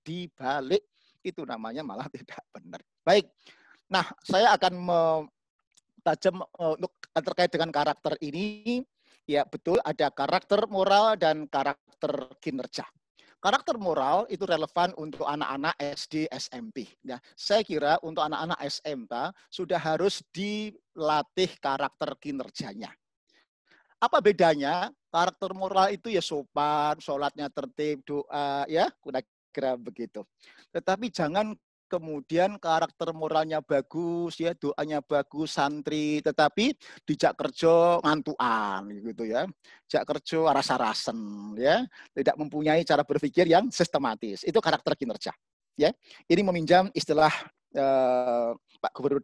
dibalik itu namanya malah tidak benar. Baik. Nah, saya akan tajam untuk terkait dengan karakter ini ya betul ada karakter moral dan karakter kinerja. Karakter moral itu relevan untuk anak-anak SD, SMP. Ya, saya kira untuk anak-anak SMK sudah harus dilatih karakter kinerjanya. Apa bedanya? Karakter moral itu ya sopan, sholatnya tertib, doa, ya, kira-kira begitu. Tetapi jangan kemudian karakter moralnya bagus ya doanya bagus santri tetapi dijak kerja ngantuan gitu ya. Jak kerja rasa-rasen ya. Tidak mempunyai cara berpikir yang sistematis. Itu karakter kinerja ya. Ini meminjam istilah eh, Pak Gubernur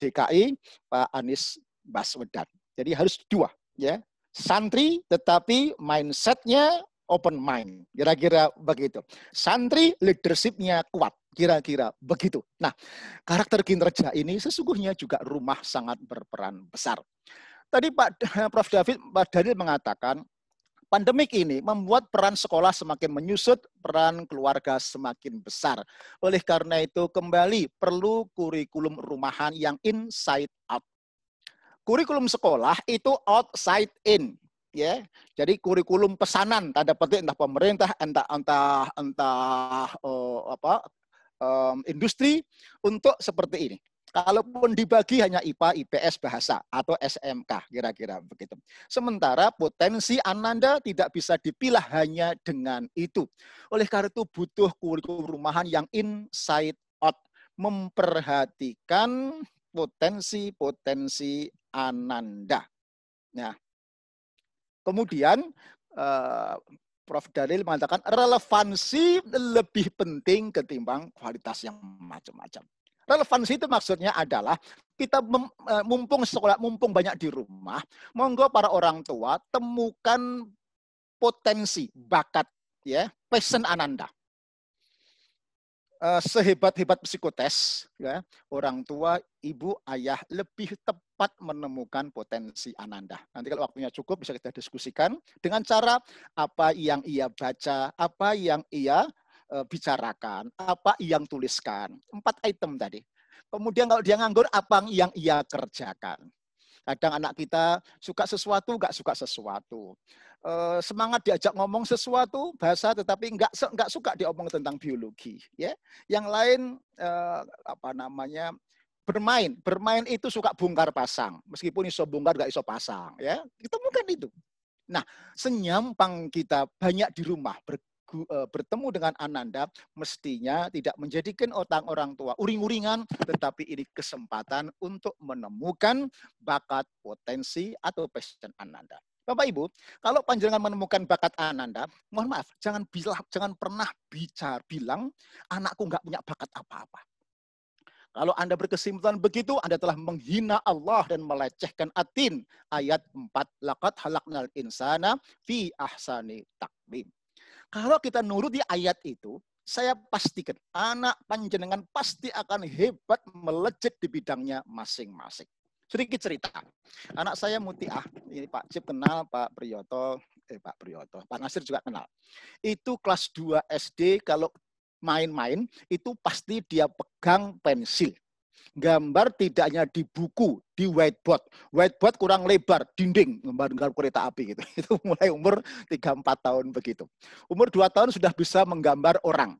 DKI Pak Anies Baswedan. Jadi harus dua ya. Santri tetapi mindsetnya open mind kira-kira begitu santri leadershipnya kuat Kira-kira begitu. Nah, karakter kinerja ini sesungguhnya juga rumah sangat berperan besar. Tadi Pak Prof. David, Pak Daniel mengatakan, pandemik ini membuat peran sekolah semakin menyusut, peran keluarga semakin besar. Oleh karena itu, kembali perlu kurikulum rumahan yang inside out. Kurikulum sekolah itu outside in ya. Jadi kurikulum pesanan tanda petik entah pemerintah entah entah entah uh, apa um, industri untuk seperti ini. Kalaupun dibagi hanya IPA, IPS, bahasa atau SMK kira-kira begitu. Sementara potensi Ananda tidak bisa dipilah hanya dengan itu. Oleh karena itu butuh kurikulum rumahan yang inside out memperhatikan potensi-potensi Ananda. Nah, kemudian uh, Prof. Dalil mengatakan relevansi lebih penting ketimbang kualitas yang macam-macam. Relevansi itu maksudnya adalah kita e, mumpung sekolah, mumpung banyak di rumah, monggo para orang tua temukan potensi, bakat, ya, passion Ananda. Uh, sehebat-hebat psikotes, ya, orang tua, ibu, ayah lebih tepat menemukan potensi Ananda. Nanti kalau waktunya cukup bisa kita diskusikan dengan cara apa yang ia baca, apa yang ia uh, bicarakan, apa yang tuliskan. Empat item tadi. Kemudian kalau dia nganggur, apa yang ia kerjakan. Kadang anak kita suka sesuatu, nggak suka sesuatu. Eh, semangat diajak ngomong sesuatu bahasa, tetapi nggak nggak suka diomong tentang biologi. Ya, yang lain eh, apa namanya bermain, bermain itu suka bongkar pasang, meskipun iso bongkar nggak iso pasang. Ya, kita mungkin itu. Nah, senyampang kita banyak di rumah ber, bertemu dengan Ananda mestinya tidak menjadikan otak orang tua uring-uringan, tetapi ini kesempatan untuk menemukan bakat, potensi, atau passion Ananda. Bapak Ibu, kalau panjenengan menemukan bakat Ananda, mohon maaf, jangan bilang, jangan pernah bicara bilang anakku nggak punya bakat apa-apa. Kalau Anda berkesimpulan begitu, Anda telah menghina Allah dan melecehkan atin. Ayat 4, Lakat halaknal insana fi ahsani takbim. Kalau kita nurut di ayat itu, saya pastikan anak panjenengan pasti akan hebat melejit di bidangnya masing-masing. Sedikit cerita. Anak saya Mutiah, ini Pak Cip kenal, Pak Priyoto, eh Pak Priyoto, Pak Nasir juga kenal. Itu kelas 2 SD kalau main-main itu pasti dia pegang pensil gambar tidak hanya di buku, di whiteboard. Whiteboard kurang lebar, dinding, gambar-gambar kereta api gitu. Itu mulai umur 3-4 tahun begitu. Umur 2 tahun sudah bisa menggambar orang.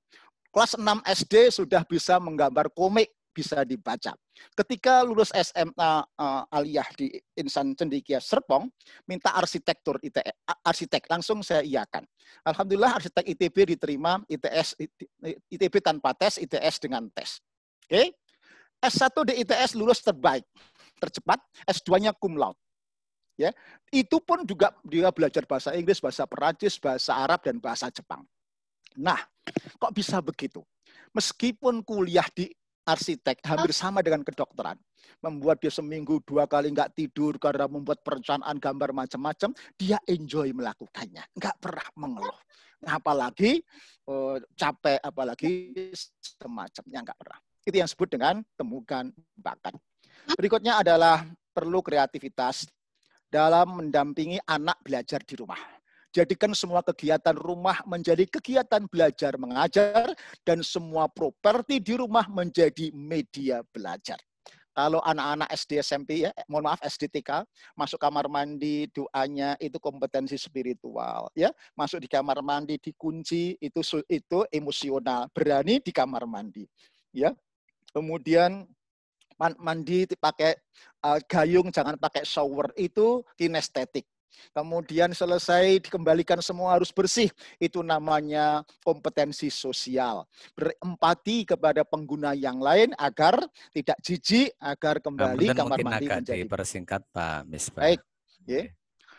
Kelas 6 SD sudah bisa menggambar komik, bisa dibaca. Ketika lulus SMA uh, eh, aliyah di Insan Cendikia Serpong, minta arsitektur ITE, arsitek, langsung saya iakan. Alhamdulillah arsitek ITB diterima, ITS ITB tanpa tes, ITS dengan tes. Oke, okay? S1 di ITS lulus terbaik, tercepat, S2-nya cum laude. Ya, itu pun juga dia belajar bahasa Inggris, bahasa Perancis, bahasa Arab dan bahasa Jepang. Nah, kok bisa begitu? Meskipun kuliah di arsitek hampir sama dengan kedokteran, membuat dia seminggu dua kali nggak tidur karena membuat perencanaan gambar macam-macam, dia enjoy melakukannya, nggak pernah mengeluh. Apalagi uh, capek, apalagi semacamnya nggak pernah. Itu yang disebut dengan temukan bakat. Berikutnya adalah perlu kreativitas dalam mendampingi anak belajar di rumah. Jadikan semua kegiatan rumah menjadi kegiatan belajar mengajar dan semua properti di rumah menjadi media belajar. Kalau anak-anak SD SMP ya, mohon maaf SD TK, masuk kamar mandi doanya itu kompetensi spiritual ya. Masuk di kamar mandi dikunci itu itu emosional, berani di kamar mandi ya. Kemudian mandi pakai uh, gayung jangan pakai shower itu kinestetik Kemudian selesai dikembalikan semua harus bersih. Itu namanya kompetensi sosial. Berempati kepada pengguna yang lain agar tidak jijik, agar kembali Kemudian kamar mandi menjadi. dipersingkat Pak Misbah. Baik. Yeah.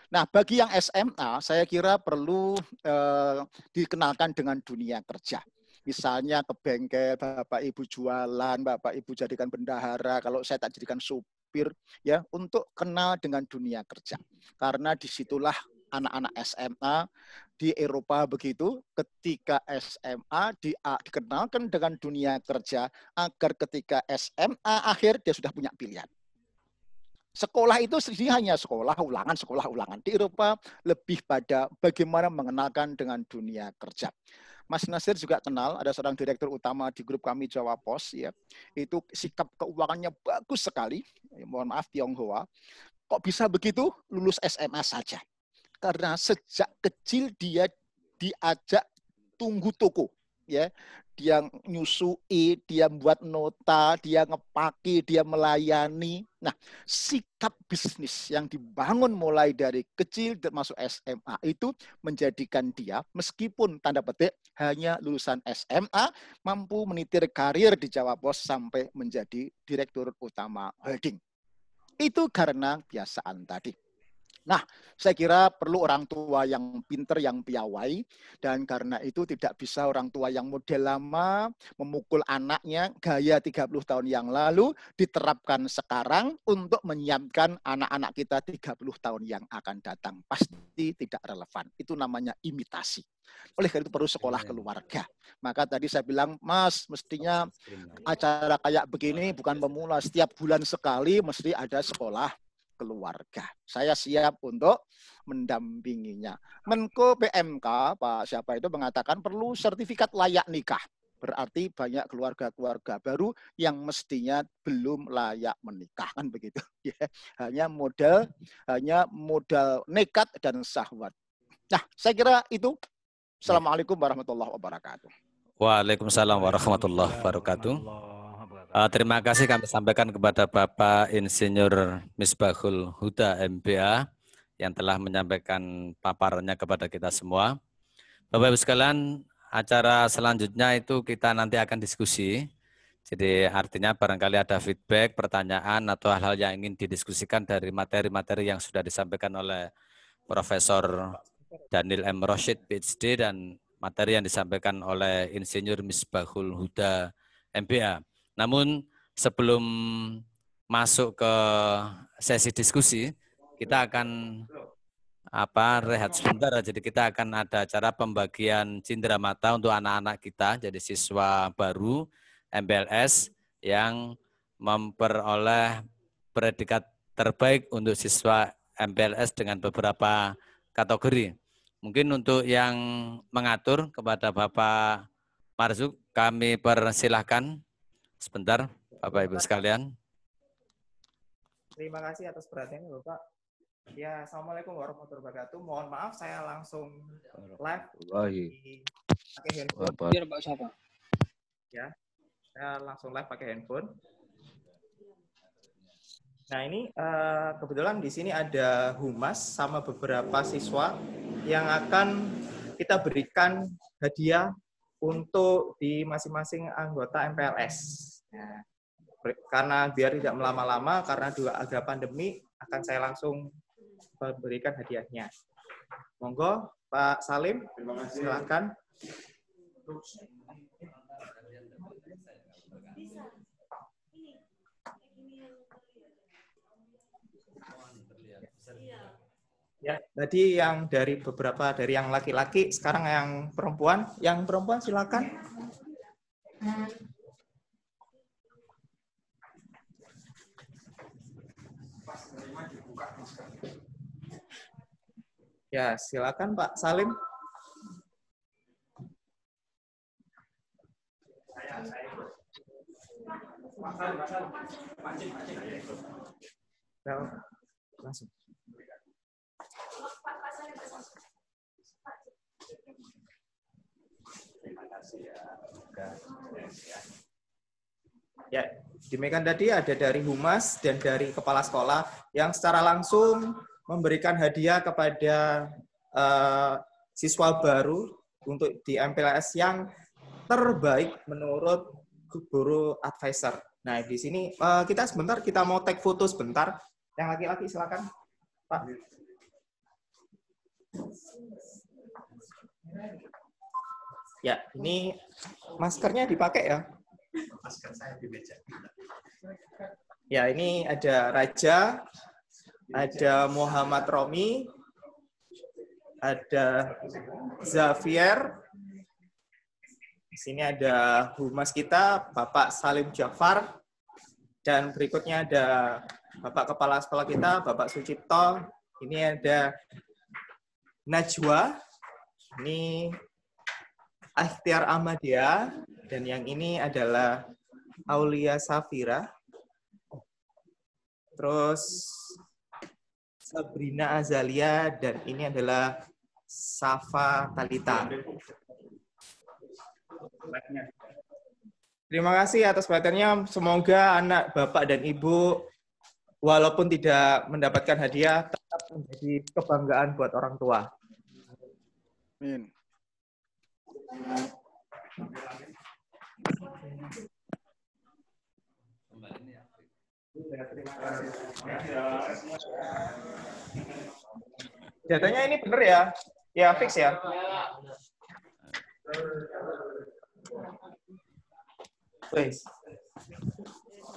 Nah, bagi yang SMA, saya kira perlu eh, dikenalkan dengan dunia kerja. Misalnya ke bengkel, Bapak Ibu jualan, Bapak Ibu jadikan bendahara, kalau saya tak jadikan supir, ya untuk kenal dengan dunia kerja. Karena di situlah anak-anak SMA di Eropa begitu ketika SMA di, dikenalkan dengan dunia kerja agar ketika SMA akhir dia sudah punya pilihan. Sekolah itu sendiri hanya sekolah ulangan, sekolah ulangan. Di Eropa lebih pada bagaimana mengenalkan dengan dunia kerja. Mas Nasir juga kenal, ada seorang direktur utama di grup kami Jawa Pos, ya. Itu sikap keuangannya bagus sekali. Ya, mohon maaf Tionghoa. Kok bisa begitu? Lulus SMA saja. Karena sejak kecil dia diajak tunggu toko, ya dia nyusui, dia buat nota, dia ngepaki, dia melayani. Nah, sikap bisnis yang dibangun mulai dari kecil termasuk SMA itu menjadikan dia meskipun tanda petik hanya lulusan SMA mampu menitir karir di Jawa Pos sampai menjadi direktur utama holding. Itu karena biasaan tadi. Nah, saya kira perlu orang tua yang pinter, yang piawai, dan karena itu tidak bisa orang tua yang model lama memukul anaknya gaya 30 tahun yang lalu diterapkan sekarang untuk menyiapkan anak-anak kita 30 tahun yang akan datang. Pasti tidak relevan. Itu namanya imitasi. Oleh karena itu perlu sekolah keluarga. Maka tadi saya bilang, Mas, mestinya acara kayak begini bukan pemula. Setiap bulan sekali mesti ada sekolah keluarga. Saya siap untuk mendampinginya. Menko PMK, Pak siapa itu mengatakan perlu sertifikat layak nikah. Berarti banyak keluarga-keluarga baru yang mestinya belum layak menikah kan begitu ya. Hanya modal hanya modal nekat dan syahwat. Nah, saya kira itu. Assalamualaikum warahmatullahi wabarakatuh. Waalaikumsalam warahmatullahi wabarakatuh. Uh, terima kasih kami sampaikan kepada Bapak Insinyur Misbahul Huda MBA yang telah menyampaikan paparannya kepada kita semua. Bapak Ibu sekalian, acara selanjutnya itu kita nanti akan diskusi. Jadi artinya barangkali ada feedback, pertanyaan atau hal-hal yang ingin didiskusikan dari materi-materi yang sudah disampaikan oleh Profesor Daniel M. Roshid, PhD, dan materi yang disampaikan oleh Insinyur Misbahul Huda, MBA. Namun sebelum masuk ke sesi diskusi, kita akan apa rehat sebentar. Jadi kita akan ada acara pembagian cindera mata untuk anak-anak kita. Jadi siswa baru MBLS yang memperoleh predikat terbaik untuk siswa MBLS dengan beberapa kategori. Mungkin untuk yang mengatur kepada Bapak Marzuk kami persilahkan Sebentar, Bapak Ibu sekalian. Terima kasih atas perhatiannya, Bapak. Ya, Assalamualaikum warahmatullahi wabarakatuh. Mohon maaf, saya langsung live di pakai handphone. Biar Pak siapa? Ya, saya langsung live pakai handphone. Nah ini uh, kebetulan di sini ada humas sama beberapa siswa yang akan kita berikan hadiah untuk di masing-masing anggota MPLS. Nah, karena biar tidak melama-lama, karena juga ada pandemi, akan saya langsung berikan hadiahnya. Monggo, Pak Salim, silakan. Ya, tadi yang dari beberapa dari yang laki-laki, sekarang yang perempuan. Yang perempuan silakan. Ya, silakan Pak Salim. langsung. Ya. Ya, demikian tadi ada dari humas dan dari kepala sekolah yang secara langsung memberikan hadiah kepada uh, siswa baru untuk di MPLS yang terbaik menurut guru advisor. Nah, di sini uh, kita sebentar kita mau take foto sebentar. Yang laki-laki silakan, Pak. Ya, ini maskernya dipakai ya. Masker saya di meja. Ya, ini ada Raja, ada Muhammad Romi, ada Xavier, di sini ada humas kita, Bapak Salim Jafar, dan berikutnya ada Bapak Kepala Sekolah kita, Bapak Sucipto. Ini ada Najwa, ini Akhtiar Ahmadiyah, dan yang ini adalah Aulia Safira. Terus Sabrina Azalia, dan ini adalah Safa Talita. Terima kasih atas perhatiannya. Semoga anak Bapak dan Ibu walaupun tidak mendapatkan hadiah tetap menjadi kebanggaan buat orang tua. Amin. Datanya ini benar ya? Ya, fix ya?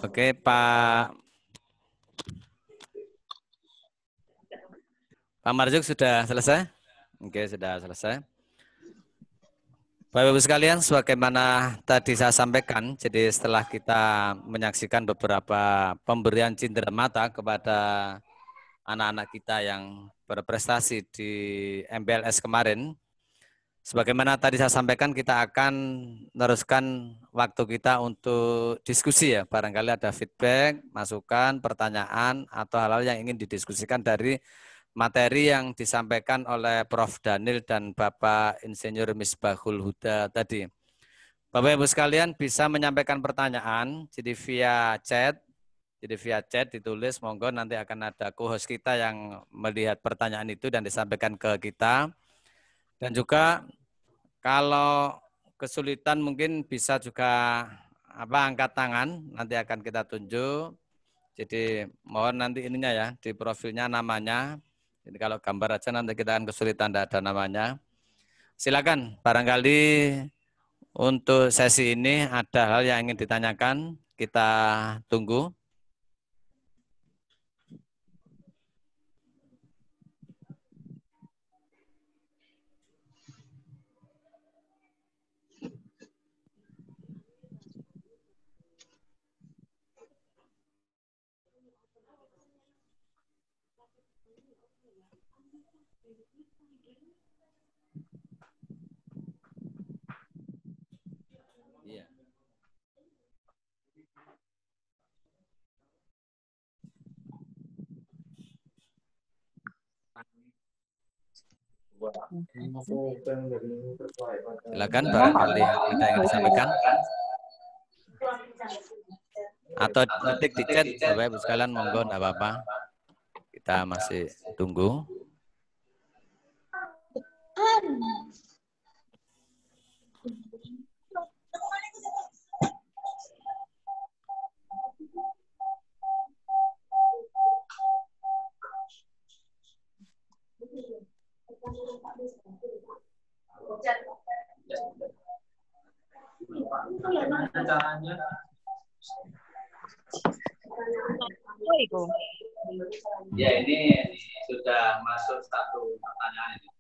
Oke, Pak Pak Marjuk sudah selesai? Oke, sudah selesai. Bapak Ibu sekalian, sebagaimana tadi saya sampaikan, jadi setelah kita menyaksikan beberapa pemberian cindera mata kepada anak-anak kita yang berprestasi di MBLS kemarin, sebagaimana tadi saya sampaikan, kita akan meneruskan waktu kita untuk diskusi ya. Barangkali ada feedback, masukan, pertanyaan, atau hal-hal yang ingin didiskusikan dari materi yang disampaikan oleh Prof. Daniel dan Bapak Insinyur Misbahul Huda tadi. Bapak Ibu sekalian bisa menyampaikan pertanyaan jadi via chat, jadi via chat ditulis monggo nanti akan ada co-host kita yang melihat pertanyaan itu dan disampaikan ke kita. Dan juga kalau kesulitan mungkin bisa juga apa angkat tangan nanti akan kita tunjuk. Jadi mohon nanti ininya ya di profilnya namanya jadi kalau gambar aja nanti kita akan kesulitan tidak ada namanya. Silakan, barangkali untuk sesi ini ada hal yang ingin ditanyakan, kita tunggu. Silakan barangkali ada yang disampaikan. Atau ketik di chat, Bapak Ibu sekalian monggo enggak apa-apa. Kita masih tunggu. Ya ini sudah masuk satu pertanyaan ini.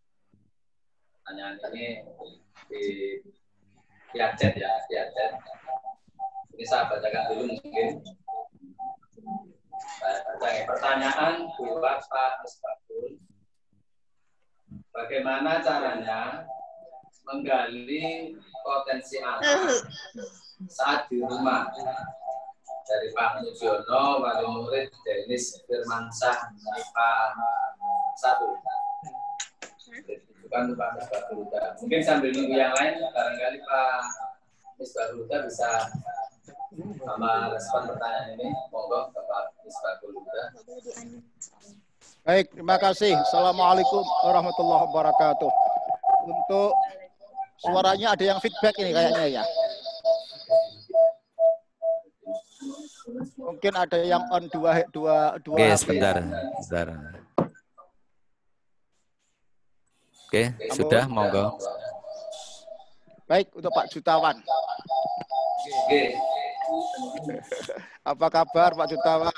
Pertanyaan ini di via chat ya, via chat. Ini saya bacakan dulu mungkin. Saya baca pertanyaan buat Pak Musbabul bagaimana caranya menggali potensi anak saat di rumah dari Pak Mujono, Wali Murid Denis Firmansyah, IPA 1. Itu kan Pak Misbah Mungkin sambil nunggu yang lain, barangkali Pak Misbah bisa sama respon pertanyaan ini. Monggo Pak Misbah Baik, terima kasih. Assalamualaikum warahmatullahi wabarakatuh. Untuk suaranya ada yang feedback ini kayaknya ya. Mungkin ada yang on dua dua dua. Oke, sebentar, sebentar. Oke, Kamu, sudah monggo. Baik untuk Pak Jutawan. Oke. Apa kabar Pak Jutawan?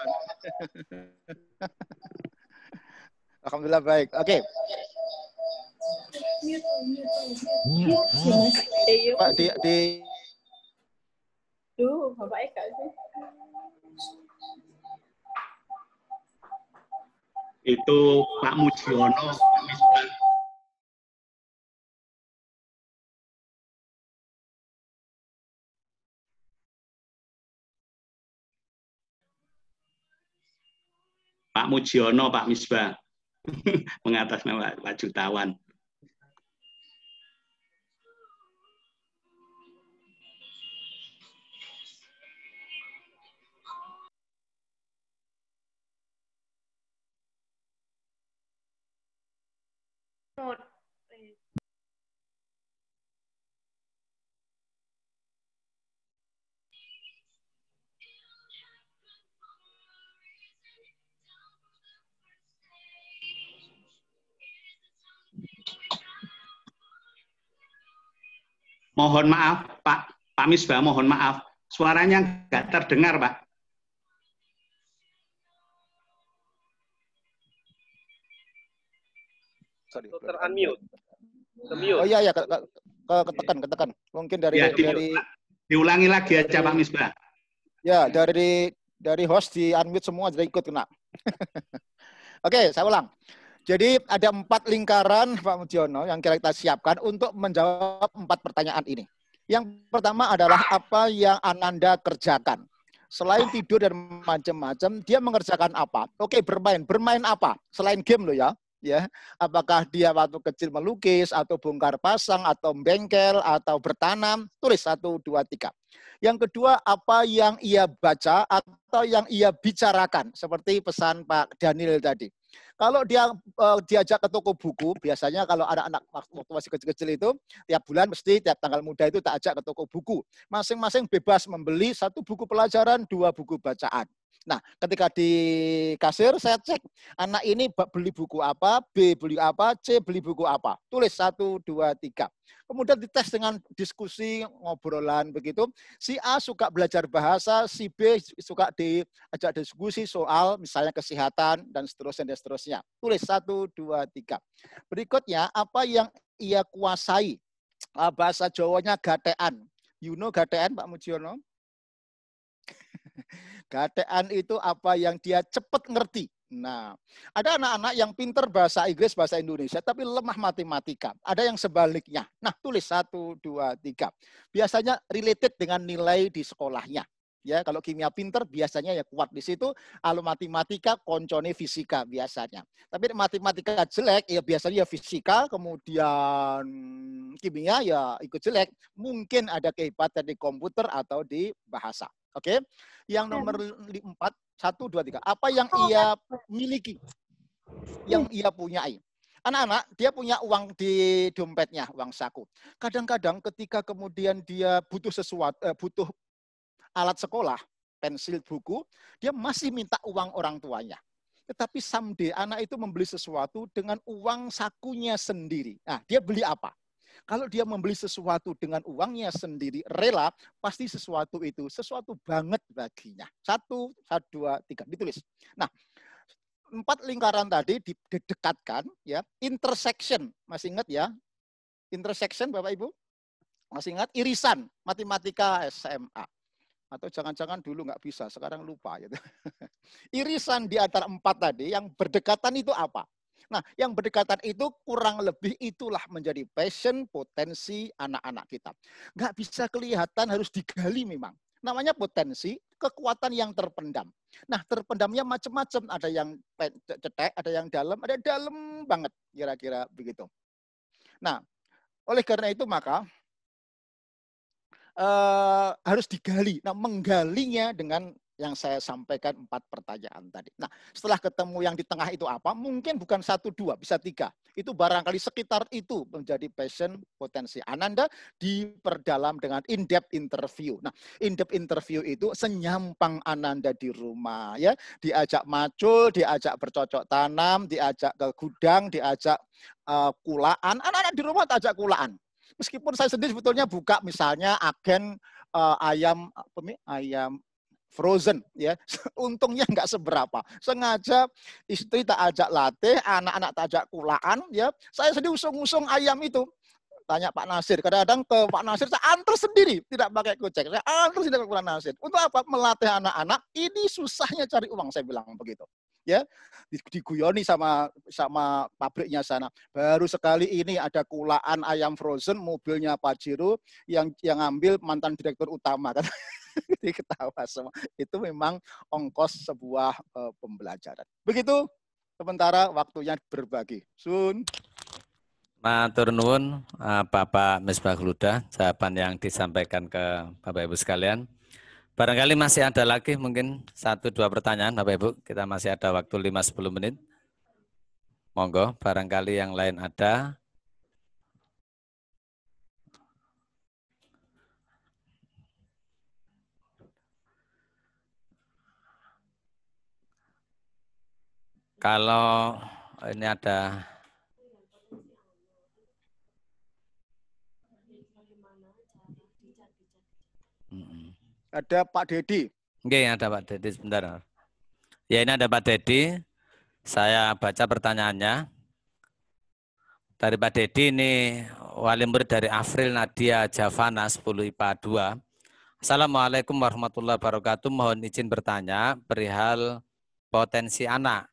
Alhamdulillah baik. Oke. Okay. Pak di di Duh, Bapak Eka sih. Itu Pak Mujiono, Pak Mujiono, Pak Misbah. mengatasnamakan Pak Jutawan. Mohon maaf, Pak Pak Misbah, mohon maaf. Suaranya nggak terdengar, Pak. Sorry, unmute. Oh iya, iya, ke, ke, ke, ketekan, ketekan. Mungkin dari ya, di, dari diulangi lagi aja Pak Misbah. Ya, dari dari host di unmute semua jadi ikut kena. Oke, saya ulang. Jadi ada empat lingkaran Pak Mujiono yang kita siapkan untuk menjawab empat pertanyaan ini. Yang pertama adalah apa yang Ananda kerjakan. Selain tidur dan macam-macam, dia mengerjakan apa? Oke, bermain. Bermain apa? Selain game loh ya. Ya, apakah dia waktu kecil melukis atau bongkar pasang atau bengkel atau bertanam? Tulis satu, dua, tiga. Yang kedua, apa yang ia baca atau yang ia bicarakan, seperti pesan Pak Daniel tadi. Kalau dia uh, diajak ke toko buku, biasanya kalau ada anak waktu masih kecil-kecil itu, tiap bulan mesti tiap tanggal muda itu tak ajak ke toko buku. Masing-masing bebas membeli satu buku pelajaran, dua buku bacaan. Nah, ketika di kasir saya cek anak ini beli buku apa, B beli apa, C beli buku apa. Tulis satu, dua, tiga. Kemudian dites dengan diskusi, ngobrolan begitu. Si A suka belajar bahasa, si B suka diajak diskusi soal misalnya kesehatan dan seterusnya dan seterusnya. Tulis satu, dua, tiga. Berikutnya apa yang ia kuasai. Ah, bahasa Jawanya gatean. You know gatean Pak Mujiono? Gatean itu apa yang dia cepat ngerti. Nah, ada anak-anak yang pinter bahasa Inggris, bahasa Indonesia, tapi lemah matematika. Ada yang sebaliknya. Nah, tulis satu, dua, tiga. Biasanya related dengan nilai di sekolahnya. Ya, kalau kimia pinter biasanya ya kuat di situ. Kalau matematika koncone fisika biasanya. Tapi matematika jelek ya biasanya ya fisika, kemudian kimia ya ikut jelek. Mungkin ada kehebatan di komputer atau di bahasa. Oke. Yang nomor empat, satu, dua, tiga. Apa yang ia miliki? Yang ia punyai. Anak-anak, dia punya uang di dompetnya, uang saku. Kadang-kadang ketika kemudian dia butuh sesuatu, eh, butuh alat sekolah, pensil, buku, dia masih minta uang orang tuanya. Tetapi someday anak itu membeli sesuatu dengan uang sakunya sendiri. Nah, dia beli apa? Kalau dia membeli sesuatu dengan uangnya sendiri, rela, pasti sesuatu itu sesuatu banget baginya. Satu, satu, dua, tiga, ditulis. Nah, empat lingkaran tadi didekatkan, ya, intersection, masih ingat ya? Intersection, Bapak Ibu? Masih ingat? Irisan, matematika SMA atau jangan-jangan dulu nggak bisa, sekarang lupa. Gitu. Irisan di antara empat tadi yang berdekatan itu apa? Nah, yang berdekatan itu kurang lebih itulah menjadi passion, potensi anak-anak kita. Nggak bisa kelihatan, harus digali memang. Namanya potensi, kekuatan yang terpendam. Nah, terpendamnya macam-macam. Ada yang cetek, ada yang dalam, ada yang dalam banget, kira-kira begitu. Nah, oleh karena itu maka uh, harus digali. Nah, menggalinya dengan yang saya sampaikan empat pertanyaan tadi. Nah, setelah ketemu yang di tengah itu apa? Mungkin bukan satu dua, bisa tiga. Itu barangkali sekitar itu menjadi passion potensi Ananda diperdalam dengan in-depth interview. Nah, in-depth interview itu senyampang Ananda di rumah ya, diajak macul, diajak bercocok tanam, diajak ke gudang, diajak uh, kulaan. Anak-anak di rumah tak ajak kulaan. Meskipun saya sendiri sebetulnya buka misalnya agen uh, ayam apa ayam frozen ya. Untungnya nggak seberapa. Sengaja istri tak ajak latih, anak-anak tak ajak kulaan ya. Saya sendiri usung-usung ayam itu. Tanya Pak Nasir. Kadang-kadang ke Pak Nasir saya antar sendiri, tidak pakai gojek. Saya antar sendiri ke Pak Nasir. Untuk apa? Melatih anak-anak. Ini susahnya cari uang, saya bilang begitu ya diguyoni sama sama pabriknya sana. Baru sekali ini ada kulaan ayam frozen mobilnya Pajero yang yang ambil mantan direktur utama kan. Diketawa semua. Itu memang ongkos sebuah uh, pembelajaran. Begitu sementara waktunya berbagi. Sun. Matur nuwun uh, Bapak Misbah Luda, jawaban yang disampaikan ke Bapak Ibu sekalian. Barangkali masih ada lagi mungkin satu dua pertanyaan Bapak Ibu. Kita masih ada waktu 5-10 menit. Monggo, barangkali yang lain ada. Kalau ini ada Ada Pak Dedi. Oke, ada Pak Dedi sebentar. Ya, ini ada Pak Dedi. Saya baca pertanyaannya. Dari Pak Dedi ini wali murid dari Afril Nadia Javana 10 IPA 2. Assalamualaikum warahmatullahi wabarakatuh. Mohon izin bertanya perihal potensi anak.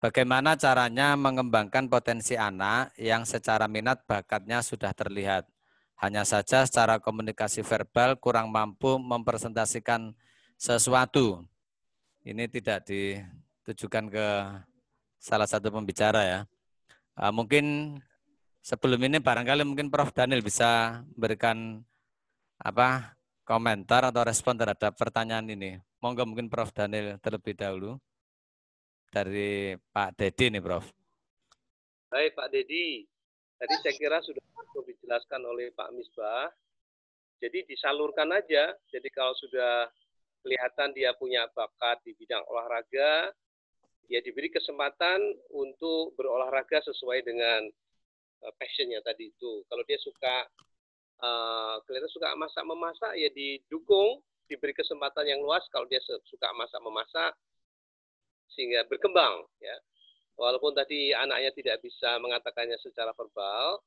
Bagaimana caranya mengembangkan potensi anak yang secara minat bakatnya sudah terlihat? Hanya saja secara komunikasi verbal kurang mampu mempresentasikan sesuatu. Ini tidak ditujukan ke salah satu pembicara ya. Uh, mungkin sebelum ini barangkali mungkin Prof Daniel bisa berikan apa komentar atau respon terhadap pertanyaan ini. Monggo mungkin Prof Daniel terlebih dahulu dari Pak Dedi nih Prof. Baik Pak Dedi, tadi saya kira sudah cukup dijelaskan oleh Pak Misbah. Jadi disalurkan aja. Jadi kalau sudah kelihatan dia punya bakat di bidang olahraga, ya diberi kesempatan untuk berolahraga sesuai dengan uh, passionnya tadi itu. Kalau dia suka uh, kelihatan suka masak memasak, ya didukung, diberi kesempatan yang luas. Kalau dia suka masak memasak, sehingga berkembang. Ya, walaupun tadi anaknya tidak bisa mengatakannya secara verbal,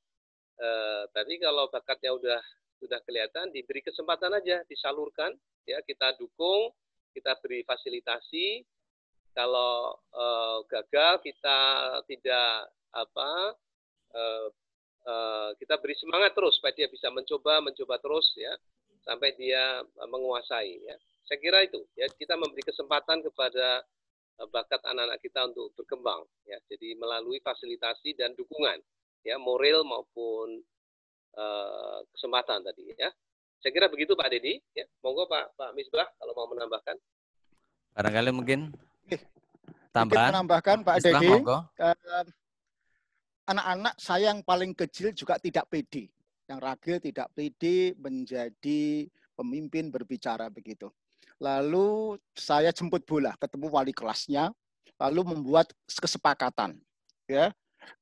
eh, tadi kalau bakatnya udah sudah kelihatan diberi kesempatan aja disalurkan ya kita dukung kita beri fasilitasi. Kalau eh, gagal kita tidak apa eh, eh, kita beri semangat terus supaya dia bisa mencoba mencoba terus ya sampai dia menguasai ya. Saya kira itu ya kita memberi kesempatan kepada bakat anak-anak kita untuk berkembang ya. Jadi melalui fasilitasi dan dukungan ya moral maupun uh, kesempatan tadi ya. Saya kira begitu Pak Dedi ya. Monggo Pak Pak Misbah kalau mau menambahkan. Barangkali mungkin tambahan. menambahkan Pak Dedi uh, anak-anak saya yang paling kecil juga tidak pede. Yang ragil tidak pede menjadi pemimpin berbicara begitu. Lalu saya jemput bola, ketemu wali kelasnya, lalu membuat kesepakatan. Ya,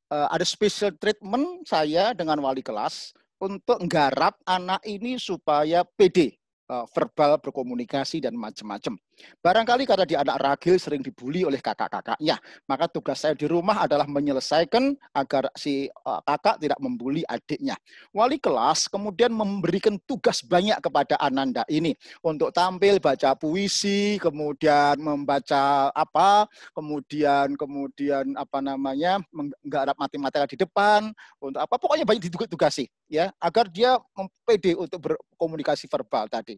uh, ada special treatment saya dengan wali kelas untuk nggarap anak ini supaya pede, uh, verbal berkomunikasi dan macam-macam. Barangkali karena dia anak ragil sering dibully oleh kakak-kakaknya, maka tugas saya di rumah adalah menyelesaikan agar si uh, kakak tidak membuli adiknya. Wali kelas kemudian memberikan tugas banyak kepada Ananda ini untuk tampil baca puisi, kemudian membaca apa, kemudian kemudian apa namanya menggarap matematika di depan, untuk apa pokoknya banyak ditugasi ya agar dia pede untuk berkomunikasi verbal tadi.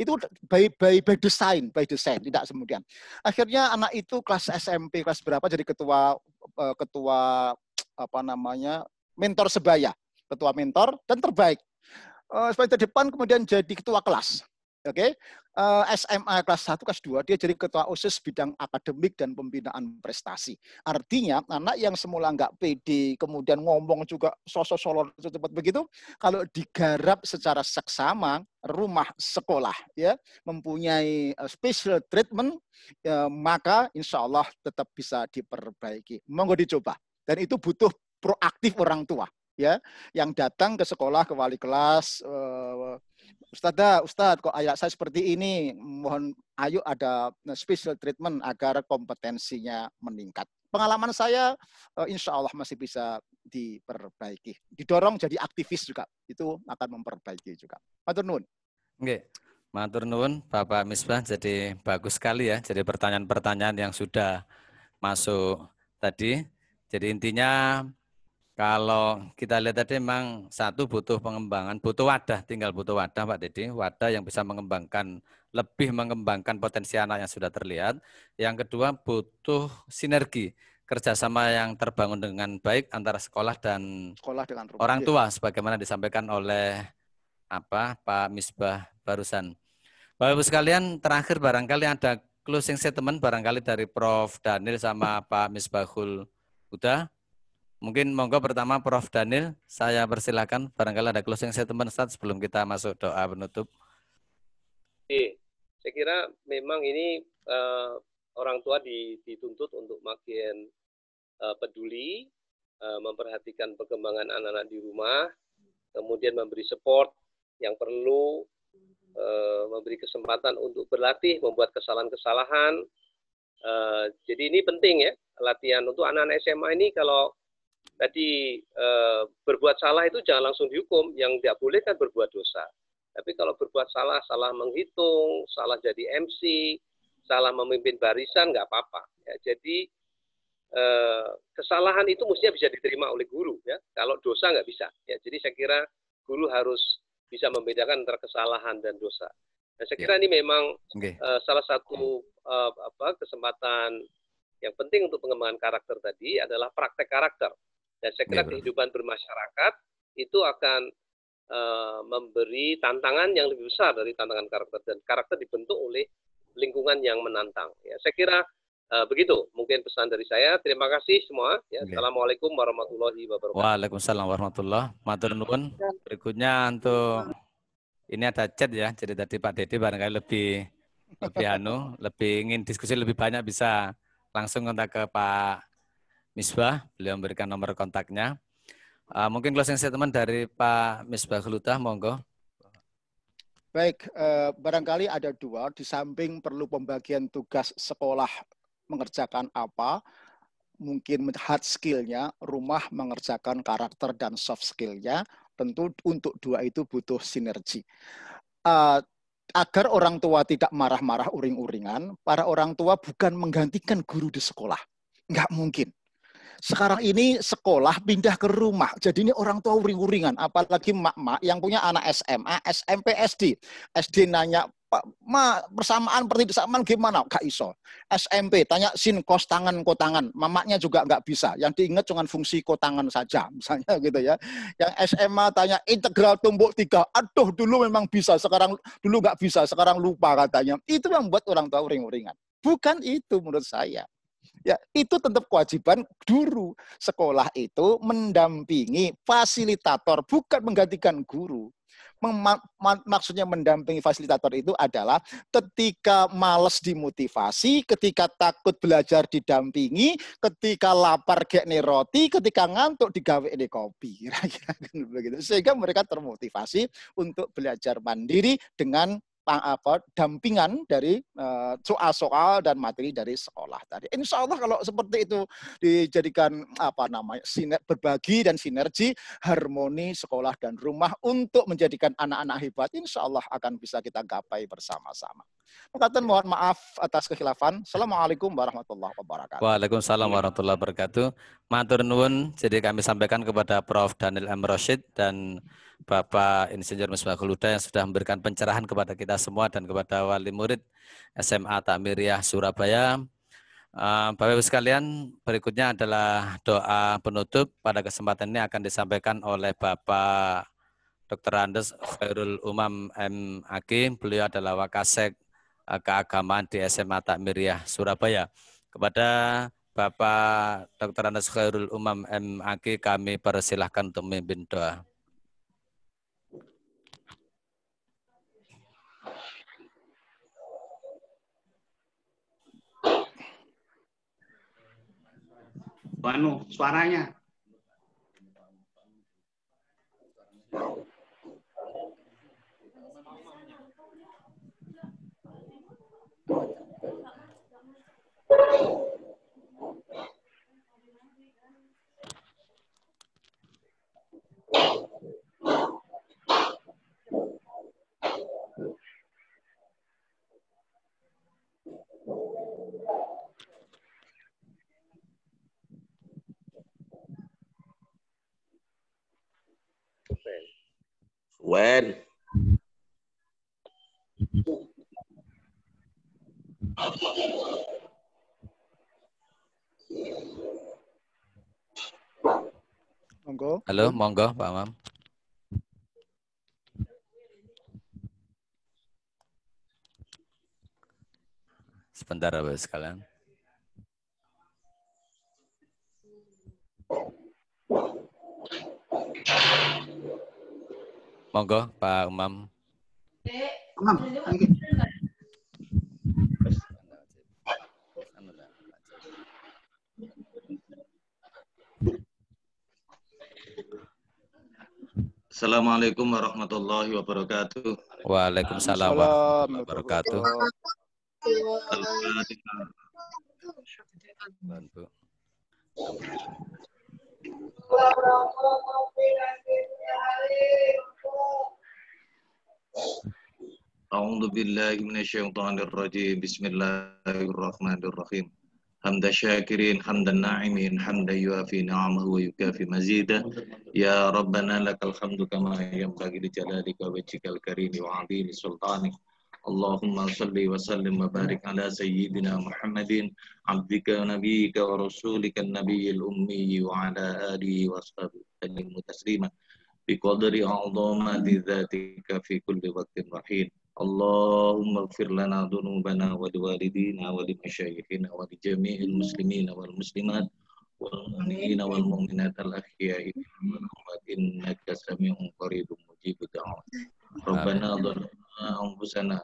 Itu by, by, by design, by design, tidak kemudian. Akhirnya anak itu kelas SMP, kelas berapa jadi ketua eh, ketua apa namanya mentor sebaya, ketua mentor dan terbaik. Uh, sampai depan kemudian jadi ketua kelas. Oke, okay? eh, SMA kelas 1, kelas 2, dia jadi ketua OSIS bidang akademik dan pembinaan prestasi. Artinya, anak yang semula nggak pede, kemudian ngomong juga sosok solor cepat begitu, kalau digarap secara seksama, rumah sekolah, ya mempunyai uh, special treatment, ya, maka insya Allah tetap bisa diperbaiki. Monggo dicoba. Dan itu butuh proaktif orang tua ya yang datang ke sekolah ke wali kelas uh, Ustazah, Ustadz, kok ayat saya seperti ini? Mohon ayo ada special treatment agar kompetensinya meningkat. Pengalaman saya, eh, insya Allah masih bisa diperbaiki. Didorong jadi aktivis juga, itu akan memperbaiki juga. Matur nuwun. Oke. Matur nuwun Bapak Misbah, jadi bagus sekali ya. Jadi pertanyaan-pertanyaan yang sudah masuk tadi. Jadi intinya kalau kita lihat tadi memang satu butuh pengembangan, butuh wadah, tinggal butuh wadah Pak Dedi, wadah yang bisa mengembangkan, lebih mengembangkan potensi anak yang sudah terlihat. Yang kedua butuh sinergi, kerjasama yang terbangun dengan baik antara sekolah dan sekolah dengan rumah. orang tua, sebagaimana disampaikan oleh apa Pak Misbah barusan. Bapak Ibu sekalian, terakhir barangkali ada closing statement barangkali dari Prof. Daniel sama Pak Misbahul Huda. Mungkin monggo pertama Prof. Daniel, saya persilakan barangkali ada closing statement Ustaz sebelum kita masuk doa penutup. Oke, saya kira memang ini uh, orang tua dituntut untuk makin uh, peduli, uh, memperhatikan perkembangan anak-anak di rumah, kemudian memberi support yang perlu, uh, memberi kesempatan untuk berlatih, membuat kesalahan-kesalahan. Uh, jadi ini penting ya, latihan untuk anak-anak SMA ini kalau Tadi e, berbuat salah itu jangan langsung dihukum. Yang tidak boleh kan berbuat dosa. Tapi kalau berbuat salah, salah menghitung, salah jadi MC, salah memimpin barisan, nggak apa-apa. Ya, jadi e, kesalahan itu mestinya bisa diterima oleh guru. Ya. Kalau dosa nggak bisa. Ya, jadi saya kira guru harus bisa membedakan antara kesalahan dan dosa. Dan saya ya. kira ya. ini memang okay. uh, salah satu uh, apa kesempatan yang penting untuk pengembangan karakter tadi adalah praktek karakter. Dan saya kira ya, kehidupan bermasyarakat itu akan uh, memberi tantangan yang lebih besar dari tantangan karakter dan karakter dibentuk oleh lingkungan yang menantang. Ya, saya kira uh, begitu mungkin pesan dari saya. Terima kasih semua. Ya, okay. Assalamualaikum warahmatullahi wabarakatuh. Waalaikumsalam warahmatullahi Matur nuwun. Berikutnya untuk ini ada chat ya. Jadi tadi Pak Dede barangkali lebih lebih anu, lebih ingin diskusi lebih banyak bisa langsung kontak ke Pak Misbah, beliau memberikan nomor kontaknya. Uh, mungkin closing statement dari Pak Misbah Khuludah, monggo. Baik, eh, barangkali ada dua. Di samping perlu pembagian tugas sekolah mengerjakan apa, mungkin hard skill-nya, rumah mengerjakan karakter dan soft skill-nya, tentu untuk dua itu butuh sinergi. Uh, agar orang tua tidak marah-marah uring-uringan, para orang tua bukan menggantikan guru di sekolah. Nggak mungkin. Sekarang ini sekolah pindah ke rumah. Jadi ini orang tua uring-uringan. Apalagi mak-mak yang punya anak SMA, SMP, SD. SD nanya, ma persamaan pertidaksamaan gimana? Gak iso. SMP tanya sin kos tangan kotangan. Mamaknya juga nggak bisa. Yang diingat cuma fungsi kotangan saja, misalnya gitu ya. Yang SMA tanya integral tumbuk tiga. Aduh dulu memang bisa, sekarang dulu nggak bisa, sekarang lupa katanya. Itu yang buat orang tua uring-uringan. Bukan itu menurut saya. Ya, itu tetap kewajiban guru. Sekolah itu mendampingi fasilitator, bukan menggantikan guru. Maksudnya mendampingi fasilitator itu adalah ketika males dimotivasi, ketika takut belajar didampingi, ketika lapar gek roti, ketika ngantuk digawe ini kopi. Begitu. Sehingga mereka termotivasi untuk belajar mandiri dengan apa dampingan dari uh, soal-soal dan materi dari sekolah tadi. Insya Allah kalau seperti itu dijadikan apa namanya siner, berbagi dan sinergi harmoni sekolah dan rumah untuk menjadikan anak-anak hebat, insya Allah akan bisa kita gapai bersama-sama. Mengatakan mohon maaf atas kekhilafan. Assalamualaikum warahmatullahi wabarakatuh. Waalaikumsalam warahmatullahi wabarakatuh. Matur nuwun, jadi kami sampaikan kepada Prof. Daniel M. Rashid dan Bapak Insinyur Misbahul Huda yang sudah memberikan pencerahan kepada kita semua dan kepada wali murid SMA Takmiriyah Surabaya. Eh, Bapak Ibu sekalian, berikutnya adalah doa penutup. Pada kesempatan ini akan disampaikan oleh Bapak Dr. Andes Khairul Umam M. Aki. Beliau adalah Wakasek Keagamaan di SMA Takmiriyah Surabaya. Kepada Bapak Dr. Andes Khairul Umam M. Aki kami persilahkan untuk memimpin doa. anu suaranya. When? Monggo. Halo, monggo Pak Mam. Sebentar Bapak sekalian. Monggo Pak Umam. Umam, Assalamualaikum warahmatullahi wabarakatuh. Waalaikumsalam warahmatullahi wabarakatuh. Bantu. أعوذ بالله من الشيطان الرجيم بسم الله الرحمن الرحيم حمد الشاكرين حمد الناعمين حمدا يوافي نعمه ويكافي مزيدا يا ربنا لك الحمد كما ينبغي لجلالك وجهك الكريم وعظيم سلطانك. اللهم صل وسلم وبارك على سيدنا محمد عبدك ونبيك ورسولك النبي الأمي وعلى آله وصحبه وسلم تسليما. بقدر عظمة ذاتك في كل وقت وحين اللهم اغفر لنا ذنوبنا ولوالدينا ولمشايخنا ولجميع المسلمين والمسلمات والمؤمنين والمؤمنات الأحياء والأموات إنك سميع قريب مجيب الدعوات ربنا ظلمنا أنفسنا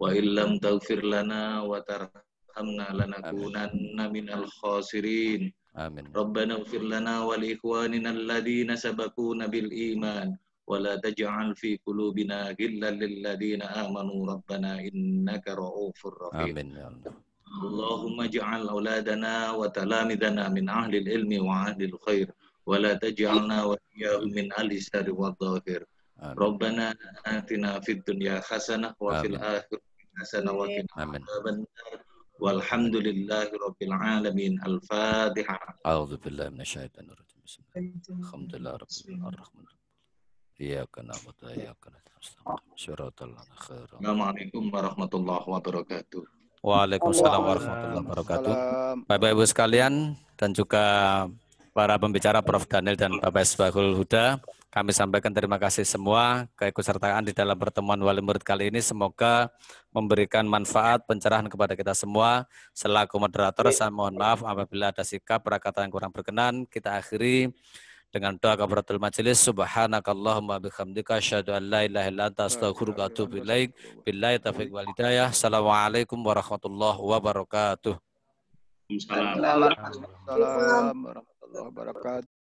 وإن لم تغفر لنا وترحمنا لنكونن من الخاسرين Amin. ربنا اغفر لنا ولإخواننا الذين سبقونا بالإيمان ولا تجعل في قلوبنا غلا للذين آمنوا. ربنا إنك رؤوف رحيم. Amin ya Allah. اللهم اجعل أولادنا وتلامذنا من أهل العلم وأهل الخير ولا تجعلنا وإياهم من أهل الشر والظاهر. ربنا آتنا في الدنيا حسنة وفي آمين. الآخرة حسنة وقنا. عذاب النار. والحمد لله رب العالمين. الفاتحة. أعوذ بالله من الشيطان الرجيم. بسم الله. الحمد لله رب العالمين. الرحمن الرحيم. Assalamualaikum warahmatullahi wabarakatuh. Waalaikumsalam warahmatullahi wabarakatuh. Bapak Ibu sekalian dan juga para pembicara Prof. Daniel dan Bapak Isbahul Huda, kami sampaikan terima kasih semua keikutsertaan di dalam pertemuan wali murid kali ini. Semoga memberikan manfaat, pencerahan kepada kita semua. Selaku moderator, iya. saya mohon maaf apabila ada sikap perkataan kurang berkenan. Kita akhiri dengan doa kafaratul majelis. Subhanakallahumma bihamdika asyhadu an la ilaha illa anta astaghfiruka wa atubu ilaik. Billahi taufiq wal hidayah. Assalamualaikum warahmatullahi wabarakatuh. Salam warahmatullahi wabarakatuh.